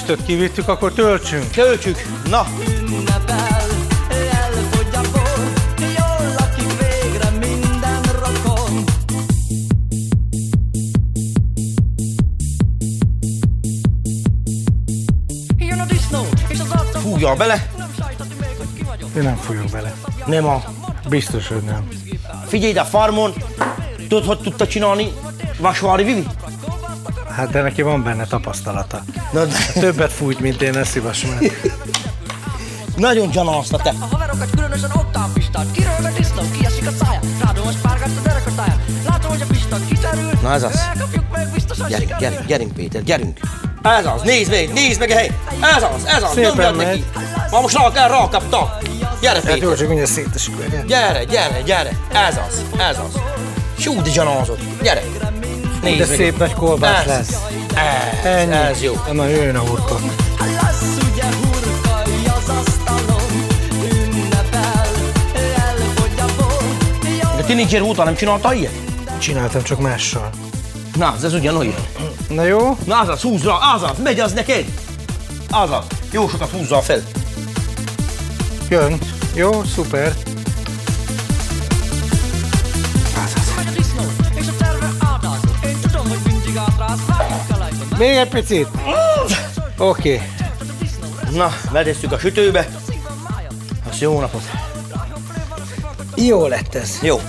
Sütött kivittük, akkor töltsünk. Töltsük. Na, a a fújjal bele. Én nem folyok bele. Nem a... Biztos, hogy nem. Figyelj ide, farmon. Tudod, hogy tudta csinálni? Vasvári Vivi? Hát de neki van benne tapasztalata. Na, de, Többet fújt, mint én, ne szívas meg. nagyon gyanaszta te. A haverokat különösen ottán pistát, kiröhög a disznó, kiesik a szája, rádom a spárgát a derekatája. Látom, hogy a pistát kiterül, Na ez az. elkapjuk meg, biztosan Gyerünk, sikerül. gyerünk, gyerünk Péter, gyerünk. Ez az, nézd meg, nézd meg a hely. Ez az, ez az, Szépen nyomjad megy. neki. Ma most rá kell, rá kapta. Gyere Hát jó, Péter, csak mindjárt szétesik gyere, gyere, gyere. Ez az, ez az. Sú, de gyanázott. Gyere. Nézd De meg. szép nagy kolbász Ez. lesz. Ez, Ennyi. ez jó. Na, jöjjön a az elfogy a ilyen úton, nem csinálta ilyet? Csináltam csak mással. Na, ez ugyanolyan. Na jó? Na, az az, húzd rá, az az, megy az neked. Az az. Jó sokat húzzal fel. Jön. Jó, szuper. Még egy picit. Oké. Okay. Na, vedesszük a sütőbe. Az jó napot. Jó lett ez. Jó.